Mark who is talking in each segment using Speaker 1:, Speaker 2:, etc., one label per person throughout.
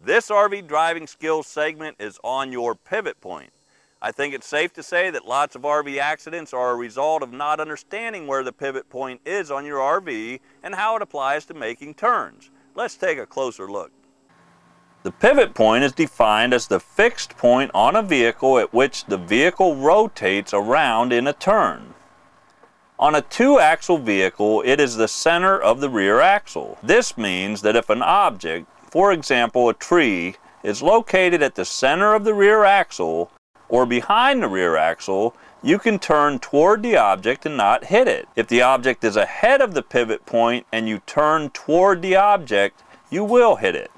Speaker 1: This RV driving skills segment is on your pivot point. I think it's safe to say that lots of RV accidents are a result of not understanding where the pivot point is on your RV and how it applies to making turns. Let's take a closer look. The pivot point is defined as the fixed point on a vehicle at which the vehicle rotates around in a turn. On a two-axle vehicle, it is the center of the rear axle. This means that if an object, for example a tree, is located at the center of the rear axle, or behind the rear axle, you can turn toward the object and not hit it. If the object is ahead of the pivot point and you turn toward the object, you will hit it.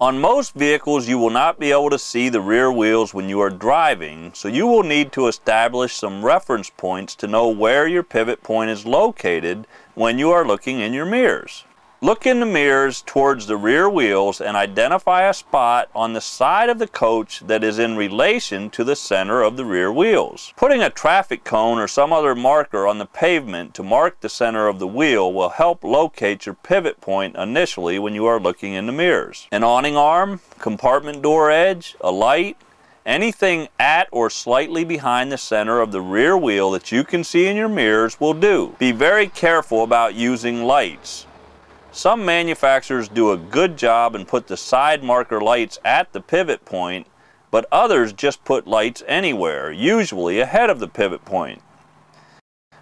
Speaker 1: On most vehicles, you will not be able to see the rear wheels when you are driving, so you will need to establish some reference points to know where your pivot point is located when you are looking in your mirrors. Look in the mirrors towards the rear wheels and identify a spot on the side of the coach that is in relation to the center of the rear wheels. Putting a traffic cone or some other marker on the pavement to mark the center of the wheel will help locate your pivot point initially when you are looking in the mirrors. An awning arm, compartment door edge, a light, Anything at or slightly behind the center of the rear wheel that you can see in your mirrors will do. Be very careful about using lights. Some manufacturers do a good job and put the side marker lights at the pivot point, but others just put lights anywhere, usually ahead of the pivot point.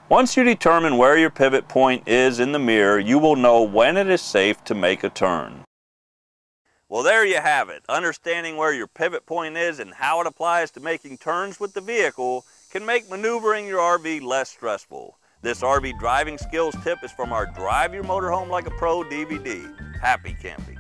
Speaker 1: Once you determine where your pivot point is in the mirror, you will know when it is safe to make a turn. Well, there you have it. Understanding where your pivot point is and how it applies to making turns with the vehicle can make maneuvering your RV less stressful. This RV driving skills tip is from our Drive Your Motorhome Like a Pro DVD. Happy camping.